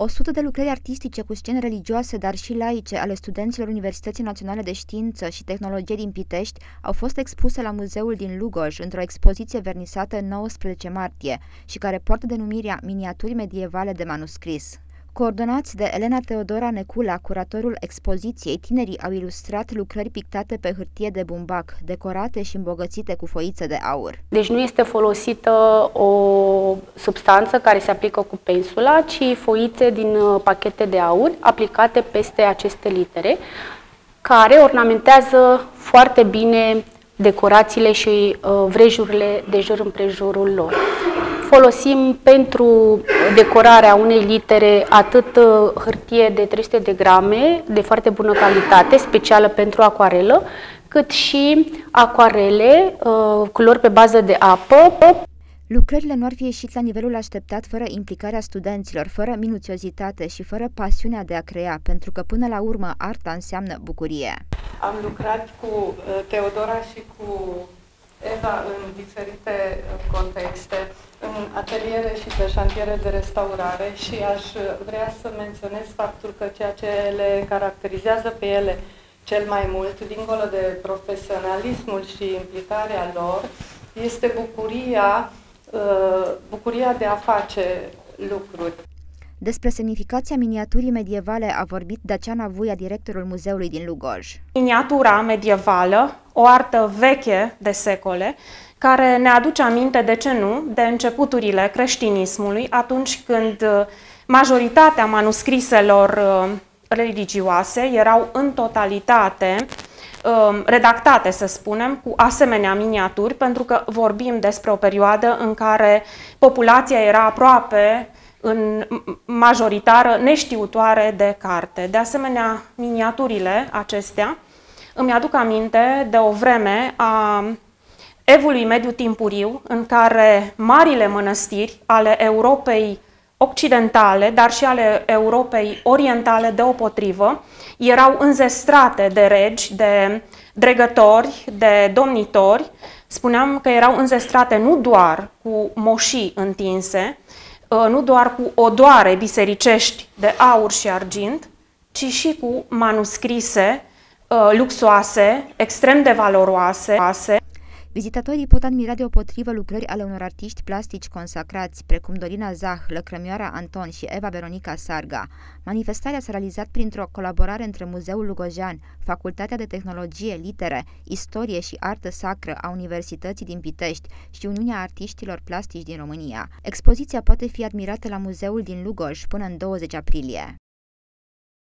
100 de lucrări artistice cu scene religioase, dar și laice ale studenților Universității Naționale de Știință și Tehnologie din Pitești au fost expuse la Muzeul din Lugoj într-o expoziție vernisată în 19 martie și care poartă denumirea Miniaturi medievale de manuscris. Coordonați de Elena Teodora Necula, curatorul expoziției, tinerii au ilustrat lucrări pictate pe hârtie de bumbac, decorate și îmbogățite cu foițe de aur. Deci nu este folosită o substanță care se aplică cu pensula, ci foițe din uh, pachete de aur aplicate peste aceste litere, care ornamentează foarte bine decorațiile și uh, vrejurile de jur împrejurul lor folosim pentru decorarea unei litere atât uh, hârtie de 300 de grame, de foarte bună calitate, specială pentru acoarelă, cât și acoarele, uh, culori pe bază de apă. Lucrările nu ar fi ieșit la nivelul așteptat fără implicarea studenților, fără minuțiozitate și fără pasiunea de a crea, pentru că până la urmă arta înseamnă bucurie. Am lucrat cu uh, Teodora și cu Eva în diferite contexte în ateliere și pe șantiere de restaurare și aș vrea să menționez faptul că ceea ce le caracterizează pe ele cel mai mult, dincolo de profesionalismul și implicarea lor, este bucuria, uh, bucuria de a face lucruri. Despre semnificația miniaturii medievale a vorbit Daciana Vuia, directorul muzeului din Lugoj. Miniatura medievală, o artă veche de secole, care ne aduce aminte, de ce nu, de începuturile creștinismului, atunci când uh, majoritatea manuscriselor uh, religioase erau în totalitate um, redactate, să spunem, cu asemenea miniaturi, pentru că vorbim despre o perioadă în care populația era aproape în majoritară neștiutoare de carte. De asemenea, miniaturile acestea îmi aduc aminte de o vreme a evului mediu timpuriu, în care marile mănăstiri ale Europei occidentale, dar și ale Europei orientale deopotrivă, erau înzestrate de regi, de dregători, de domnitori. Spuneam că erau înzestrate nu doar cu moșii întinse, uh, nu doar cu odoare bisericești de aur și argint, ci și cu manuscrise uh, luxoase, extrem de valoroase, Vizitatorii pot admira deopotrivă lucrări ale unor artiști plastici consacrați, precum Dorina Zah, Lăcrămioara Anton și Eva Veronica Sarga. Manifestarea s-a realizat printr-o colaborare între Muzeul Lugojan, Facultatea de Tehnologie, Litere, Istorie și Artă Sacră a Universității din Pitești și Uniunea Artiștilor Plastici din România. Expoziția poate fi admirată la Muzeul din Lugoj până în 20 aprilie.